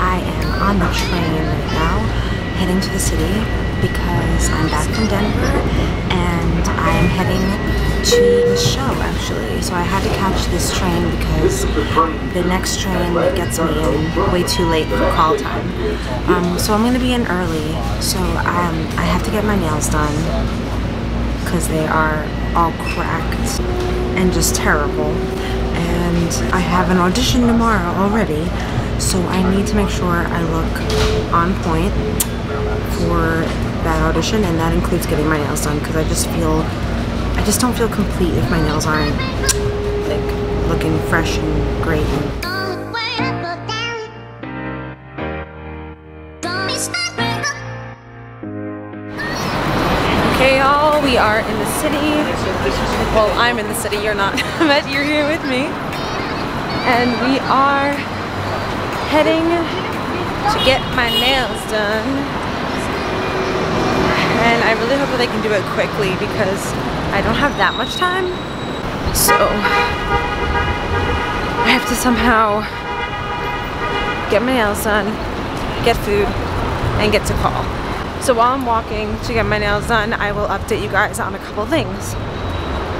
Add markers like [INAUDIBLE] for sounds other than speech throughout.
I am on the train right now, heading to the city because I'm back from Denver and I'm heading to the show actually. So I had to catch this train because the next train gets me in way too late for call time. Um, so I'm gonna be in early. So um, I have to get my nails done because they are all cracked and just terrible. And I have an audition tomorrow already, so I need to make sure I look on point for that audition, and that includes getting my nails done because I just feel, I just don't feel complete if my nails aren't like looking fresh and great. Okay, y'all, we are in the city. Well, I'm in the city, you're not, [LAUGHS] but you're here with me. And we are heading to get my nails done. And I really hope that they can do it quickly because I don't have that much time. So, I have to somehow get my nails done, get food, and get to call. So while I'm walking to get my nails done, I will update you guys on a couple things.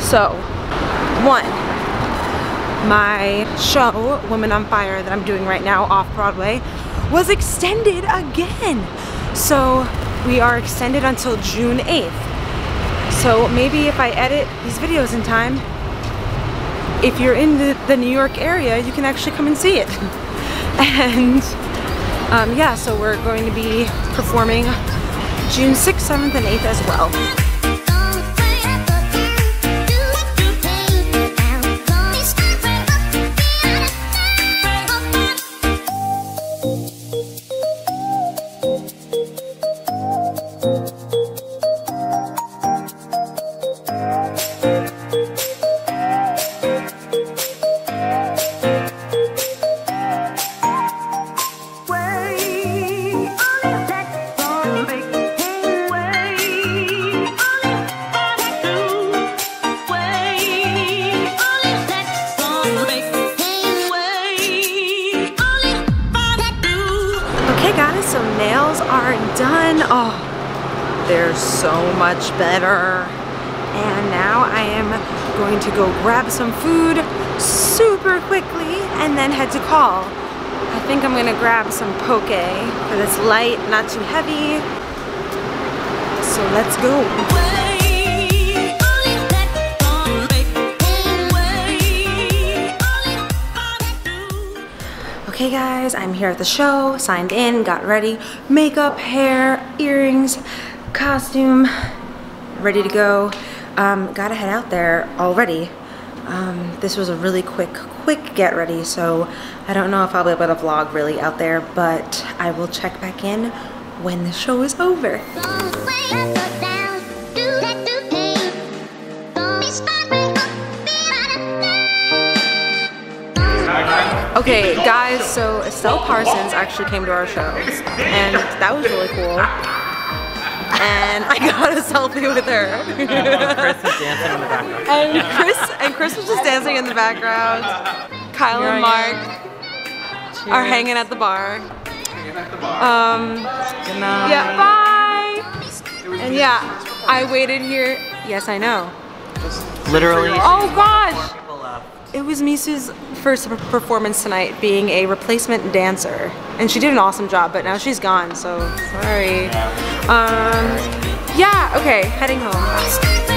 So, one, my show, Women on Fire, that I'm doing right now off Broadway, was extended again. So we are extended until June 8th. So maybe if I edit these videos in time, if you're in the, the New York area, you can actually come and see it. [LAUGHS] And um, yeah, so we're going to be performing June 6th, 7th, and 8th as well. Done. Oh, they're so much better. And now I am going to go grab some food super quickly and then head to call. I think I'm gonna grab some poke for this light, not too heavy. So let's go. Guys, I'm here at the show, signed in, got ready, makeup, hair, earrings, costume, ready to go. Um, gotta head out there already. Um, this was a really quick, quick get ready, so I don't know if I'll be able to vlog really out there, but I will check back in when the show is over. Okay, guys, so Estelle Parsons actually came to our show, and that was really cool. And I got a selfie with her. Chris is dancing in the background. and Chris and Chris was just dancing in the background. Kyle and Mark are hanging at the bar. Um, Good night. yeah, bye. And yeah, I waited here. Yes, I know. Literally. Oh gosh. It was Misu's first performance tonight being a replacement dancer. And she did an awesome job, but now she's gone, so sorry. Um, yeah, okay, heading home.